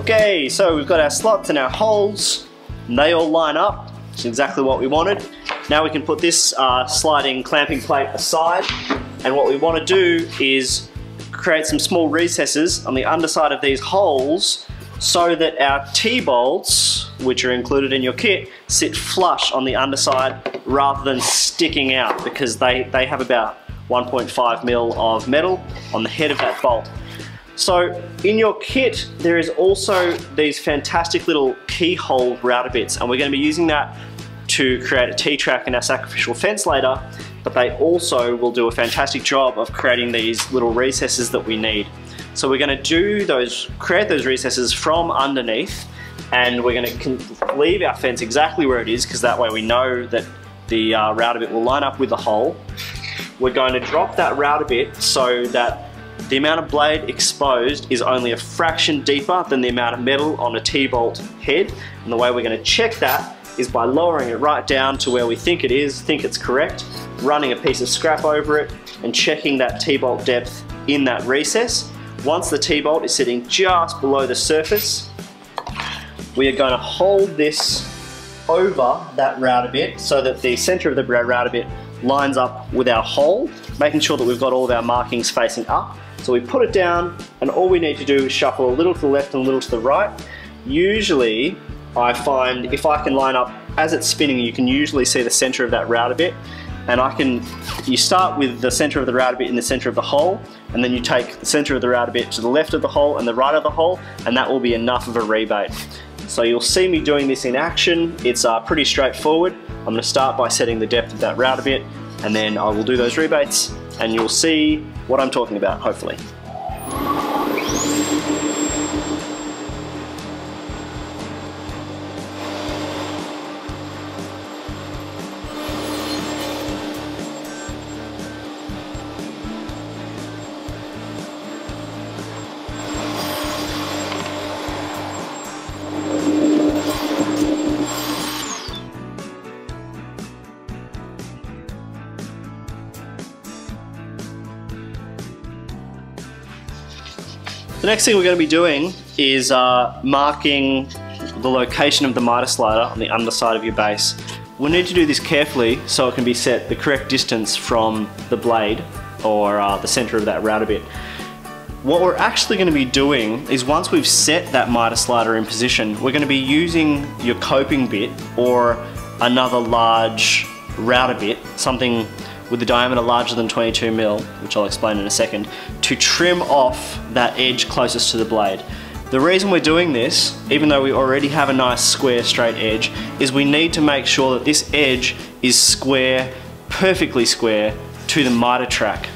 Okay, so we've got our slots and our holes. And they all line up. It's exactly what we wanted. Now we can put this uh, sliding clamping plate aside. And what we want to do is create some small recesses on the underside of these holes so that our T-bolts, which are included in your kit, sit flush on the underside rather than sticking out because they, they have about 1.5 mil of metal on the head of that bolt. So in your kit, there is also these fantastic little keyhole router bits, and we're gonna be using that to create a T-track in our sacrificial fence later, but they also will do a fantastic job of creating these little recesses that we need. So we're gonna do those, create those recesses from underneath, and we're gonna leave our fence exactly where it is, because that way we know that the uh, router bit will line up with the hole, we're going to drop that router bit so that the amount of blade exposed is only a fraction deeper than the amount of metal on a T-bolt head. And the way we're going to check that is by lowering it right down to where we think it is, think it's correct, running a piece of scrap over it and checking that T-bolt depth in that recess. Once the T-bolt is sitting just below the surface, we are going to hold this over that router bit so that the center of the router bit lines up with our hole, making sure that we've got all of our markings facing up. So we put it down and all we need to do is shuffle a little to the left and a little to the right. Usually I find if I can line up as it's spinning you can usually see the center of that router bit and I can, you start with the center of the router bit in the center of the hole and then you take the center of the router bit to the left of the hole and the right of the hole and that will be enough of a rebate. So you'll see me doing this in action. It's uh, pretty straightforward. I'm going to start by setting the depth of that router bit and then I will do those rebates and you'll see what I'm talking about hopefully. The next thing we're going to be doing is uh, marking the location of the miter slider on the underside of your base. We'll need to do this carefully so it can be set the correct distance from the blade or uh, the center of that router bit. What we're actually going to be doing is once we've set that miter slider in position, we're going to be using your coping bit or another large router bit, something with a diameter larger than 22 mil, which I'll explain in a second, to trim off that edge closest to the blade. The reason we're doing this, even though we already have a nice square straight edge, is we need to make sure that this edge is square, perfectly square, to the miter track.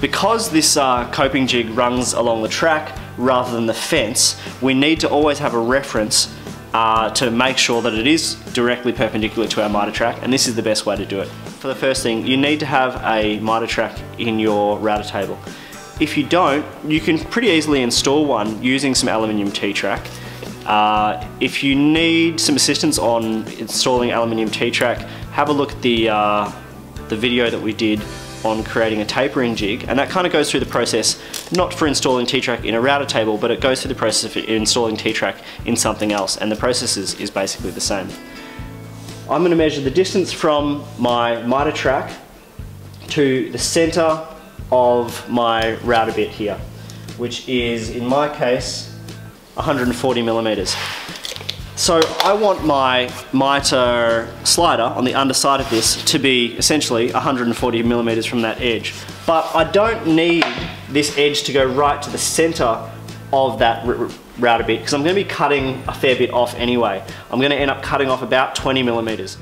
Because this uh, coping jig runs along the track rather than the fence, we need to always have a reference uh, to make sure that it is directly perpendicular to our miter track and this is the best way to do it. For the first thing, you need to have a miter track in your router table. If you don't, you can pretty easily install one using some aluminium T-track. Uh, if you need some assistance on installing aluminium T-track, have a look at the, uh, the video that we did on creating a tapering jig and that kind of goes through the process not for installing T-Track in a router table but it goes through the process of installing T-Track in something else and the process is, is basically the same. I'm going to measure the distance from my miter track to the center of my router bit here which is in my case 140 millimeters. So I want my miter slider on the underside of this to be essentially 140 millimeters from that edge. But I don't need this edge to go right to the center of that router bit because I'm going to be cutting a fair bit off anyway. I'm going to end up cutting off about 20 millimeters.